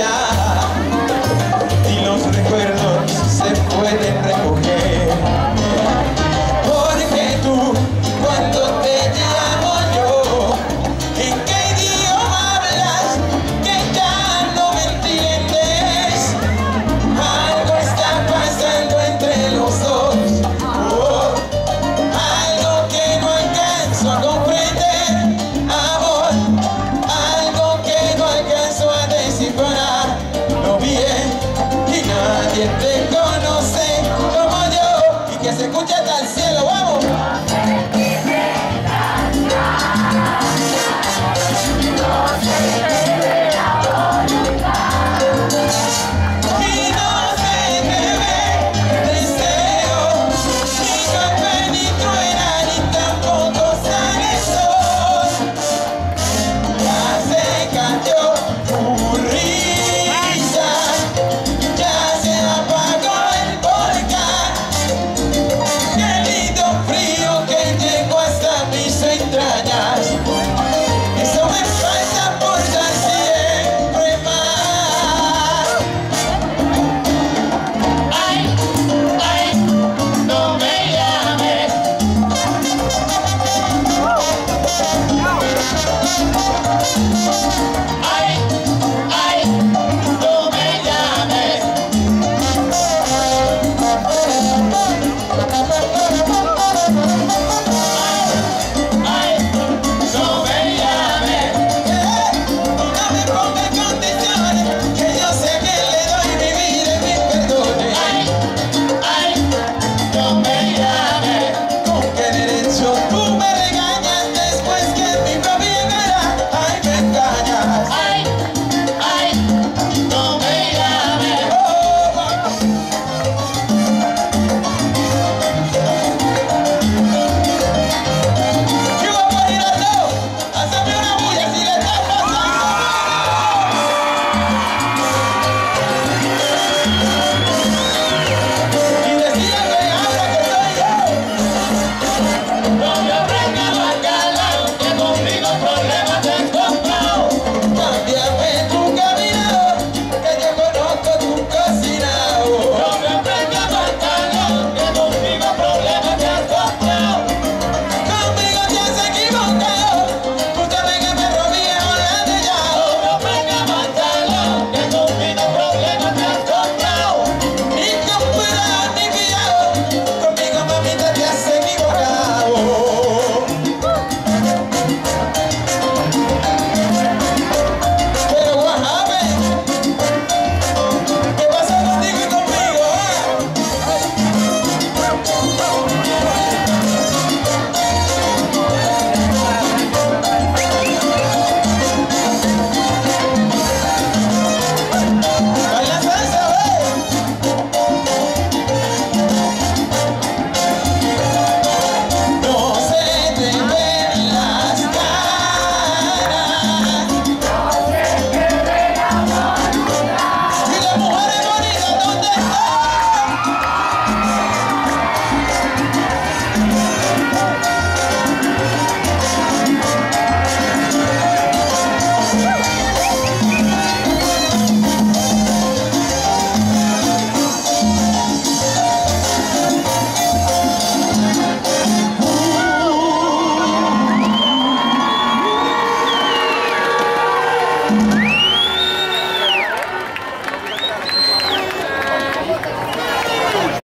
야. 저 conmigo